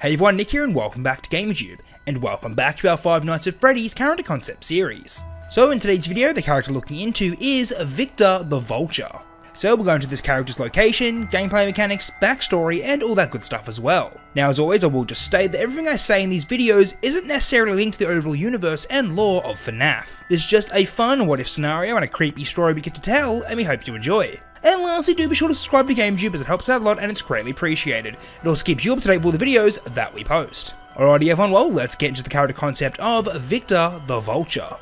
Hey everyone, Nick here and welcome back to GamerJoob, and welcome back to our Five Nights at Freddy's character concept series. So in today's video, the character looking into is Victor the Vulture. So we'll go into this character's location, gameplay mechanics, backstory, and all that good stuff as well. Now as always, I will just state that everything I say in these videos isn't necessarily linked to the overall universe and lore of FNAF. It's just a fun what if scenario and a creepy story we get to tell, and we hope you enjoy. And lastly, do be sure to subscribe to GamerJoob as it helps out a lot and it's greatly appreciated. It also keeps you up to date with all the videos that we post. Alrighty everyone, well let's get into the character concept of Victor the Vulture.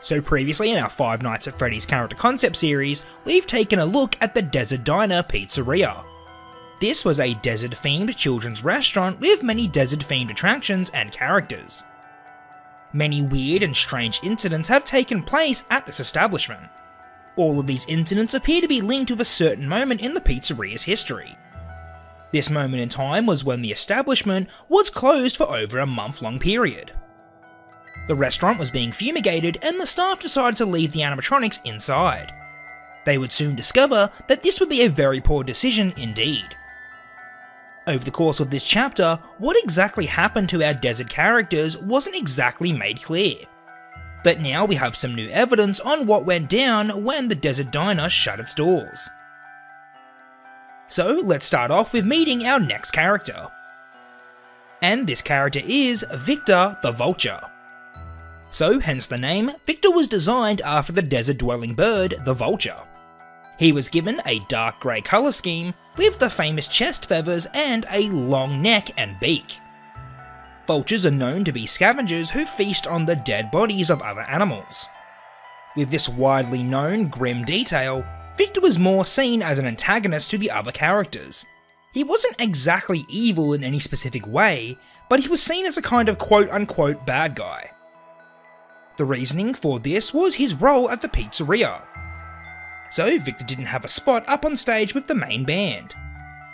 So previously in our Five Nights at Freddy's character concept series, we've taken a look at the Desert Diner Pizzeria. This was a desert themed children's restaurant with many desert themed attractions and characters. Many weird and strange incidents have taken place at this establishment. All of these incidents appear to be linked with a certain moment in the pizzeria's history. This moment in time was when the establishment was closed for over a month long period. The restaurant was being fumigated and the staff decided to leave the animatronics inside. They would soon discover that this would be a very poor decision indeed. Over the course of this chapter, what exactly happened to our desert characters wasn't exactly made clear. But now we have some new evidence on what went down when the Desert Diner shut its doors. So let's start off with meeting our next character. And this character is Victor the Vulture. So hence the name, Victor was designed after the desert dwelling bird, the vulture. He was given a dark grey colour scheme with the famous chest feathers and a long neck and beak. Vultures are known to be scavengers who feast on the dead bodies of other animals. With this widely known grim detail, Victor was more seen as an antagonist to the other characters. He wasn't exactly evil in any specific way, but he was seen as a kind of quote unquote bad guy. The reasoning for this was his role at the pizzeria. So Victor didn't have a spot up on stage with the main band.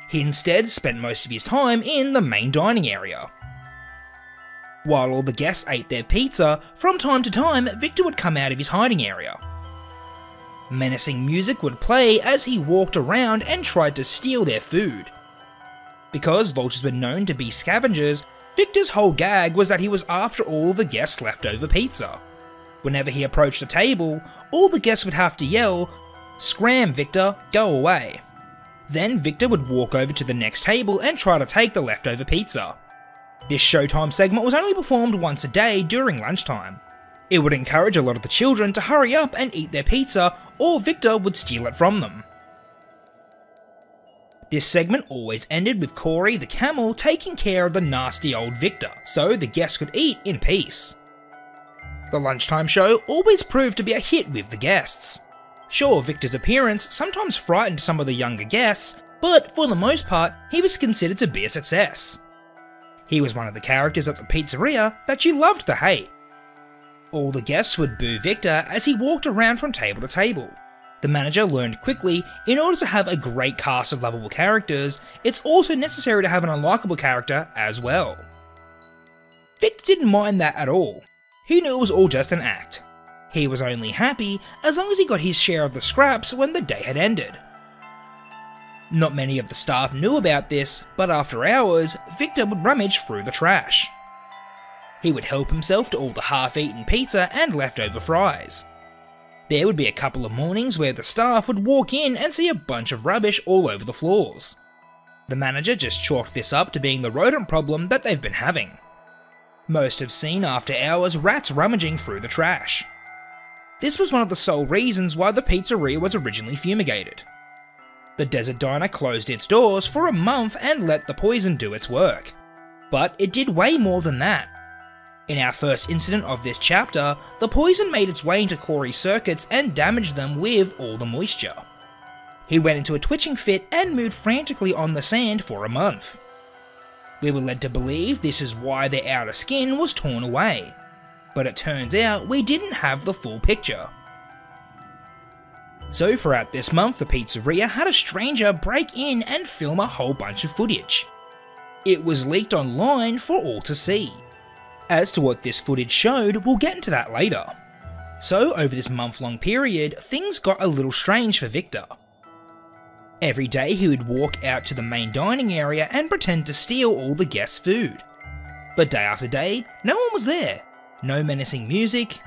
He instead spent most of his time in the main dining area. While all the guests ate their pizza, from time to time, Victor would come out of his hiding area. Menacing music would play as he walked around and tried to steal their food. Because vultures were known to be scavengers, Victor's whole gag was that he was after all the guests' leftover pizza. Whenever he approached a table, all the guests would have to yell, Scram, Victor, go away. Then Victor would walk over to the next table and try to take the leftover pizza. This Showtime segment was only performed once a day during lunchtime. It would encourage a lot of the children to hurry up and eat their pizza, or Victor would steal it from them. This segment always ended with Corey the camel taking care of the nasty old Victor, so the guests could eat in peace. The lunchtime show always proved to be a hit with the guests. Sure, Victor's appearance sometimes frightened some of the younger guests, but for the most part, he was considered to be a success. He was one of the characters at the pizzeria that you loved to hate. All the guests would boo Victor as he walked around from table to table. The manager learned quickly, in order to have a great cast of lovable characters, it's also necessary to have an unlikable character as well. Victor didn't mind that at all. He knew it was all just an act. He was only happy as long as he got his share of the scraps when the day had ended. Not many of the staff knew about this, but after hours, Victor would rummage through the trash. He would help himself to all the half-eaten pizza and leftover fries. There would be a couple of mornings where the staff would walk in and see a bunch of rubbish all over the floors. The manager just chalked this up to being the rodent problem that they've been having. Most have seen after hours rats rummaging through the trash. This was one of the sole reasons why the pizzeria was originally fumigated. The Desert Diner closed its doors for a month and let the poison do its work. But it did way more than that. In our first incident of this chapter, the poison made its way into Corey's circuits and damaged them with all the moisture. He went into a twitching fit and moved frantically on the sand for a month. We were led to believe this is why their outer skin was torn away, but it turns out we didn't have the full picture. So throughout this month, the pizzeria had a stranger break in and film a whole bunch of footage. It was leaked online for all to see. As to what this footage showed, we'll get into that later. So over this month long period, things got a little strange for Victor. Every day he would walk out to the main dining area and pretend to steal all the guests' food. But day after day, no one was there. No menacing music,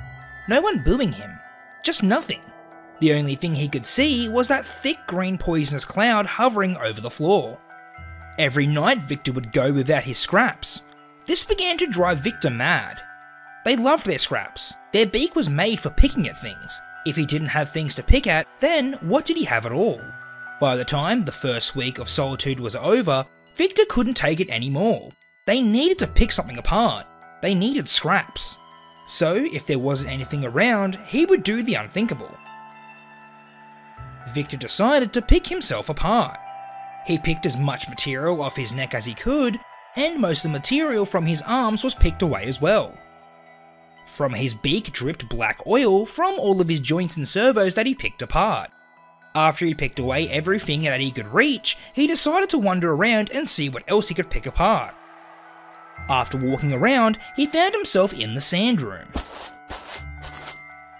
no one booing him. Just nothing. The only thing he could see was that thick green poisonous cloud hovering over the floor. Every night Victor would go without his scraps. This began to drive Victor mad. They loved their scraps. Their beak was made for picking at things. If he didn't have things to pick at, then what did he have at all? By the time the first week of solitude was over, Victor couldn't take it anymore. They needed to pick something apart. They needed scraps. So, if there wasn't anything around, he would do the unthinkable. Victor decided to pick himself apart. He picked as much material off his neck as he could, and most of the material from his arms was picked away as well. From his beak dripped black oil from all of his joints and servos that he picked apart. After he picked away everything that he could reach, he decided to wander around and see what else he could pick apart. After walking around, he found himself in the sand room.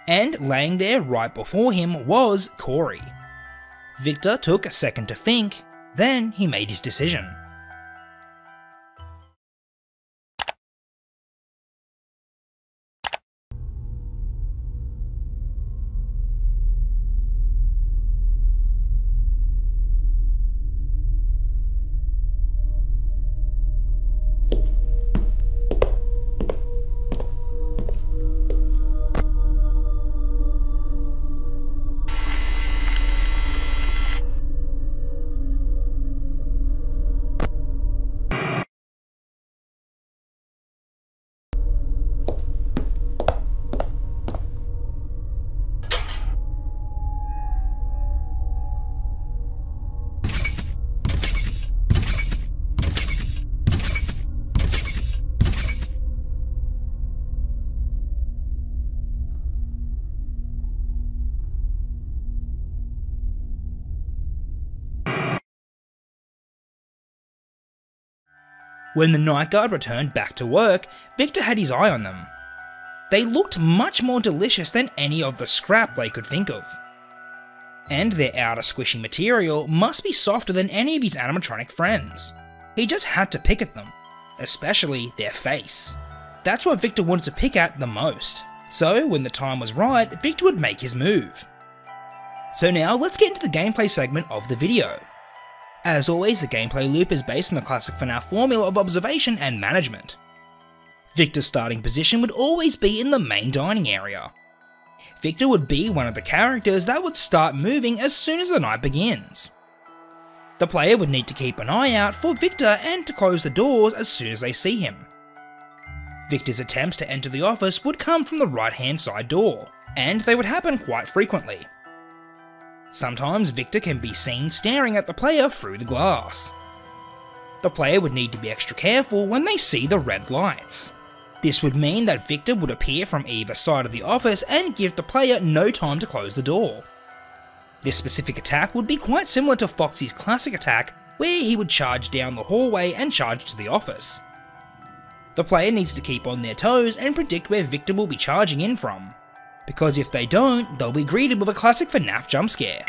And laying there right before him was Corey. Victor took a second to think, then he made his decision. When the night guard returned back to work, Victor had his eye on them. They looked much more delicious than any of the scrap they could think of. And their outer squishy material must be softer than any of his animatronic friends. He just had to pick at them, especially their face. That's what Victor wanted to pick at the most. So, when the time was right, Victor would make his move. So now, let's get into the gameplay segment of the video. As always, the gameplay loop is based on the classic FNAF formula of observation and management. Victor's starting position would always be in the main dining area. Victor would be one of the characters that would start moving as soon as the night begins. The player would need to keep an eye out for Victor and to close the doors as soon as they see him. Victor's attempts to enter the office would come from the right hand side door, and they would happen quite frequently. Sometimes Victor can be seen staring at the player through the glass. The player would need to be extra careful when they see the red lights. This would mean that Victor would appear from either side of the office and give the player no time to close the door. This specific attack would be quite similar to Foxy's classic attack, where he would charge down the hallway and charge to the office. The player needs to keep on their toes and predict where Victor will be charging in from because if they don't, they'll be greeted with a classic FNAF jump scare.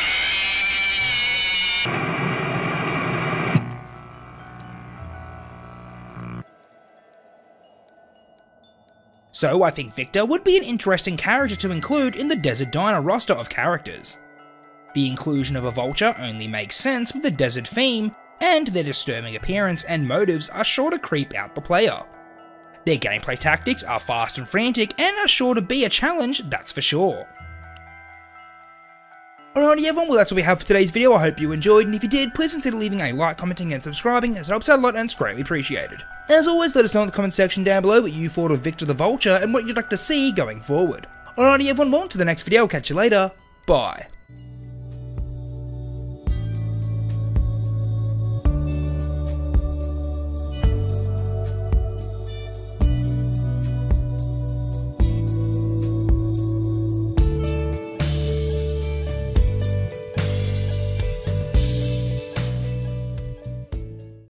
So I think Victor would be an interesting character to include in the Desert Diner roster of characters. The inclusion of a vulture only makes sense with the desert theme, and their disturbing appearance and motives are sure to creep out the player. Their gameplay tactics are fast and frantic and are sure to be a challenge, that's for sure. Alrighty everyone, well that's all we have for today's video, I hope you enjoyed, and if you did, please consider leaving a like, commenting and subscribing, as it helps out a lot and it's greatly appreciated. As always, let us know in the comment section down below what you thought of Victor the Vulture and what you'd like to see going forward. Alrighty everyone, well, to the next video, catch you later, bye.